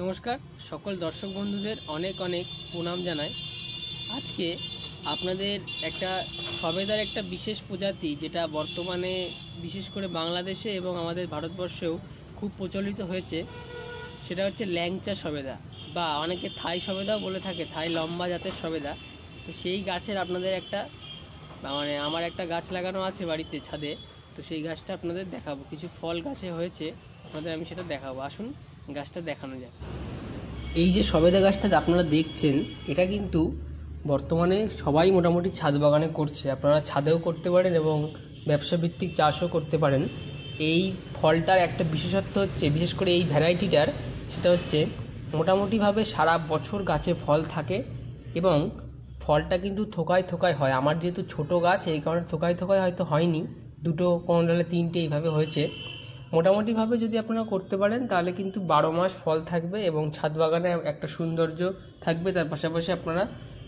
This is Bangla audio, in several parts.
নমস্কার, সকল দর্শক বন্ধুদের অনেক অনেক প্রণাম জানাই। আজকে আপনাদের একটা সবেদার একটা বিশেষ প্রজাতি, যেটা বর্তমানে বিশেষ করে বাংলাদেশে এবং আমাদের ভারতবর্ষেও খুব প্রচলিত হয়েছে, সেটা হচ্ছে ল্যাংচা সবেদা বা অনেকে থাই সবেদাও বলে থাকে, থাই লম্বা জাতের সবেদা। তো সেই গাছের আপনাদের একটা মানে আমার একটা গাছ লাগানো আছে বাড়িতে ছাদে, তো সেই গাছটা আপনাদের দেখাবো। কিছু ফল গাছে হয়েছে, আপনাদের আমি সেটা দেখাবো। আসুন। গাছটা দেখানো যাক। এই যে সবেদা গাছটা আপনারা দেখছেন, এটা কিন্তু বর্তমানে সবাই মোটামুটি ছাদ বাগানে করছে। আপনারা ছাদেও করতে পারেন এবং ব্যবসা ভিত্তিক চাষও করতে পারেন। এই ফলটার একটা বিশেষত্ব হচ্ছে, বিশেষ করে এই ভ্যারাইটিটার, সেটা হচ্ছে মোটামুটিভাবে সারা বছর গাছে ফল থাকে এবং ফলটা কিন্তু থোকায় থোকায় হয়। আমার যেহেতু ছোট গাছ, এই কারণে থোকায় থোকায় হয়তো হয়নি। দুটো কোনো ডালে তিনটে এইভাবে হয়েছে। মোটামুটিভাবে যদি আপনারা করতে পারেন, তাহলে কিন্তু বারো মাস ফল থাকবে এবং ছাদ বাগানে একটা সৌন্দর্য থাকবে। তার পাশাপাশি আপনারা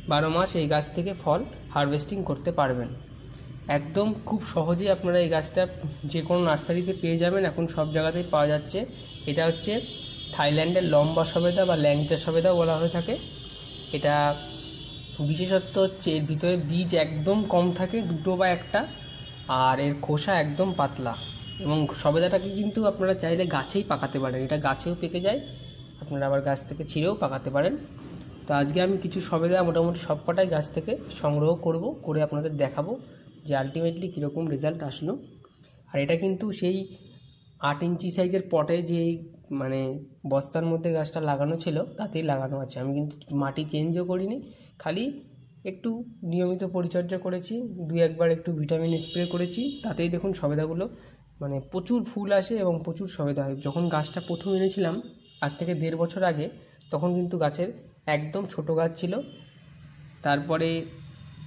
বারো মাস এই গাছ থেকে ফল হারভেস্টিং করতে পারবেন। একদম খুব সহজেই আপনারা এই গাছটা যে কোনো নার্সারিতে পেয়ে যাবেন। এখন সব জায়গাতেই পাওয়া যাচ্ছে। এটা হচ্ছে থাইল্যান্ডের লম্বা সবেদা বা ল্যাংচা সবেদা বলা হয়ে থাকে। এটা বিশেষত্ব হচ্ছে এর ভিতরে বীজ একদম কম থাকে, দুটো বা একটা, আর এর খোসা একদম পাতলা। এবং সবেদাটাকে কিন্তু আপনারা চাইলে গাছেই পাকাতে পারেন। এটা গাছেও পেকে যায়, আপনারা আবার গাছ থেকে ছিঁড়েও পাকাতে পারেন। তো আজকে আমি কিছু সবেদা মোটামুটি সবকটাই গাছ থেকে সংগ্রহ করব, করে আপনাদের দেখাবো যে আলটিমেটলি কীরকম রেজাল্ট আসলো। আর এটা কিন্তু সেই আট ইঞ্চি সাইজের পটে যে মানে বস্তার মধ্যে গাছটা লাগানো ছিল, তাতেই লাগানো আছে। আমি কিন্তু মাটি চেঞ্জও করিনি, খালি একটু নিয়মিত পরিচর্যা করেছি দুই একবার একটু ভিটামিন স্প্রে করেছি, তাতেই দেখুন সবেদাগুলো মানে প্রচুর ফুল আসে এবং প্রচুর সবেদা হয়। যখন গাছটা প্রথম এনেছিলাম, আজ থেকে দেড় বছর আগে, তখন কিন্তু গাছের একদম ছোট গাছ ছিল। তারপরে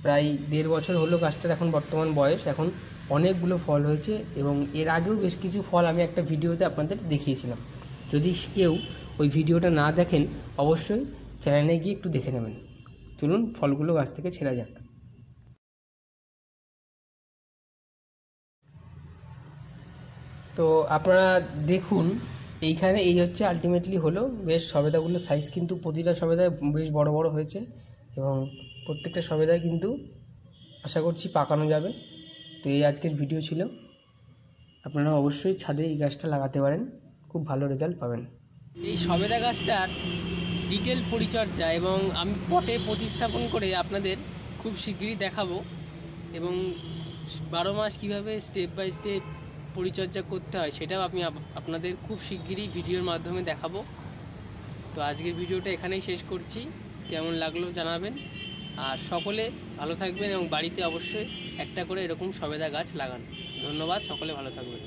প্রায় দেড় বছর হলো গাছটার এখন বর্তমান বয়স। এখন অনেকগুলো ফল হয়েছে এবং এর আগেও বেশ কিছু ফল আমি একটা ভিডিওতে আপনাদের দেখিয়েছিলাম। যদি কেউ ওই ভিডিওটা না দেখেন, অবশ্যই চ্যানেলে গিয়ে একটু দেখে নেবেন। চলুন, ফলগুলো গাছ থেকে ছেঁড়া যাক। তো আপনারা দেখুন, এইখানে এই হচ্ছে আলটিমেটলি হলো, বেশ সবেদাগুলোর সাইজ কিন্তু প্রতিটা সবেদায় বেশ বড় বড় হয়েছে এবং প্রত্যেকটা সবেদায় কিন্তু আশা করছি পাকানো যাবে। তো এই আজকের ভিডিও ছিল। আপনারা অবশ্যই ছাদে এই গাছটা লাগাতে পারেন, খুব ভালো রেজাল্ট পাবেন। এই সবেদা গাছটার ডিটেল পরিচর্যা এবং আমি পটে প্রতিস্থাপন করে আপনাদের খুব শিগগিরই দেখাবো এবং বারো মাস কীভাবে স্টেপ বাই স্টেপ পরিচর্যা করতে হয়, সেটাও আমি আপ- আপনাদের খুব শিগগিরই ভিডিওর মাধ্যমে দেখাবো। তো আজকের ভিডিওটা এখানেই শেষ করছি। কেমন লাগল জানাবেন। আর সকলে ভালো থাকবেন এবং বাড়িতে অবশ্যই একটা করে এরকম সবেদা গাছ লাগান। ধন্যবাদ, সকলে ভালো থাকবেন।